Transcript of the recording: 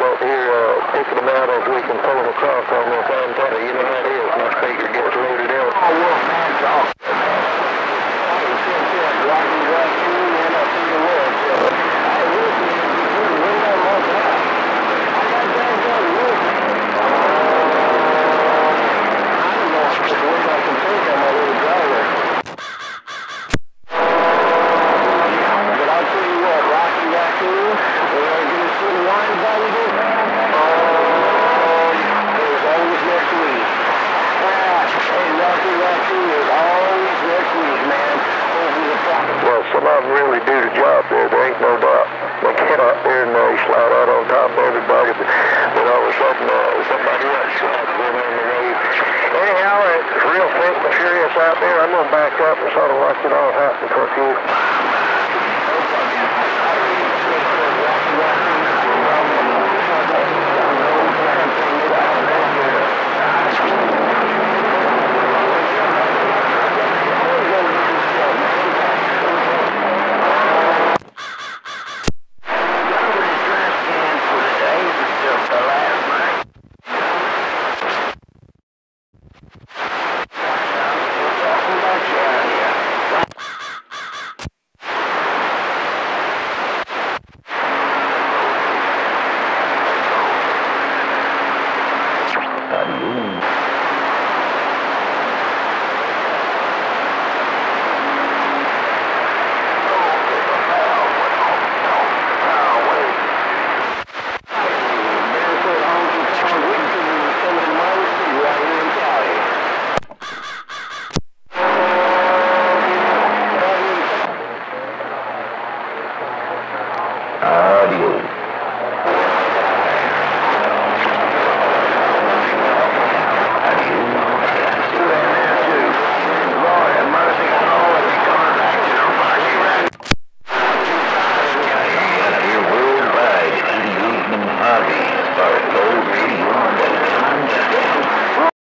just here uh, picking them out as we can pull them across on this antenna. You know how it is. Once Baker gets loaded out. Oh, well, man, really do the job there. There ain't no doubt. They get out there and they slide out on top of everybody, but then all of a sudden uh, somebody else slides in the wave. Anyhow, it's real thick and furious out there. I'm going to back up and sort of watch it all happen for a few.